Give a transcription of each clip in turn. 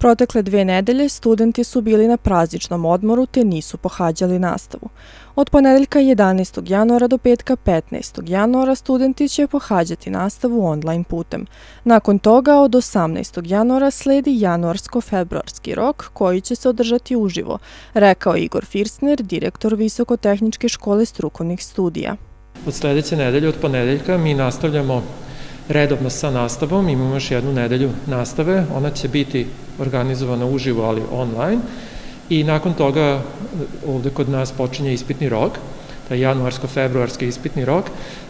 Protekle dve nedelje studenti su bili na prazničnom odmoru te nisu pohađali nastavu. Od ponedeljka 11. januara do petka 15. januara studenti će pohađati nastavu online putem. Nakon toga od 18. januara sledi januarsko-februarski rok koji će se održati uživo, rekao Igor Firstner, direktor Visokotehničke škole strukovnih studija. Od sledeće nedelje, od ponedeljka, mi nastavljamo redovno sa nastavom, imamo još jednu nedelju nastave, ona će biti organizovana uživo, ali online, i nakon toga ovde kod nas počinje ispitni rok, taj januarsko-februarski ispitni rok,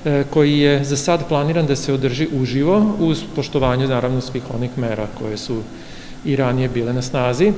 e, koji je za sad planiran da se održi uživo uz poštovanje naravno svih onih mera koje su i ranije bile na snazi.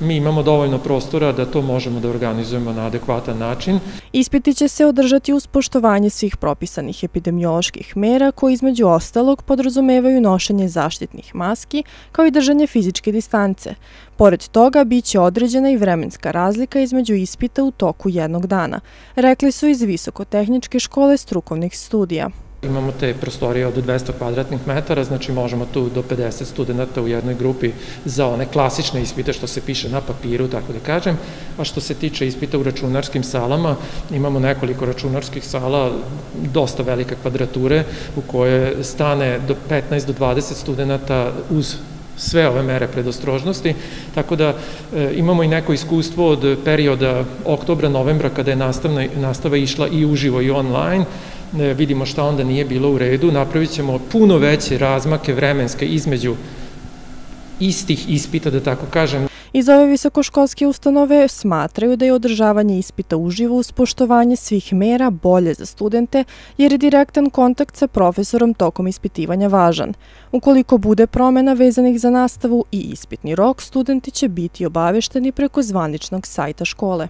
Mi imamo dovoljno prostora da to možemo da organizujemo na adekvatan način. Ispiti će se održati uz poštovanje svih propisanih epidemioloških mera koji između ostalog podrazumevaju nošenje zaštitnih maski kao i držanje fizičke distance. Pored toga, biće određena i vremenska razlika između ispita u toku jednog dana, rekli su iz Visokotehničke škole strukovnih studija. Imamo te prostorije od 200 kvadratnih metara, znači možemo tu do 50 studenta u jednoj grupi za one klasične ispite što se piše na papiru, tako da kažem. A što se tiče ispita u računarskim salama, imamo nekoliko računarskih sala, dosta velike kvadrature u koje stane do 15 do 20 studenta uz sve ove mere predostrožnosti, tako da e, imamo i neko iskustvo od perioda oktobra, novembra kada je nastavna, nastava išla i uživo i online, vidimo šta onda nije bilo u redu, napravit ćemo puno veće razmake vremenske između istih ispita, da tako kažem, Iz ove visokoškolske ustanove smatraju da je održavanje ispita uživo uz poštovanje svih mera bolje za studente jer je direktan kontakt sa profesorom tokom ispitivanja važan. Ukoliko bude promena vezanih za nastavu i ispitni rok, studenti će biti obavešteni preko zvaničnog sajta škole.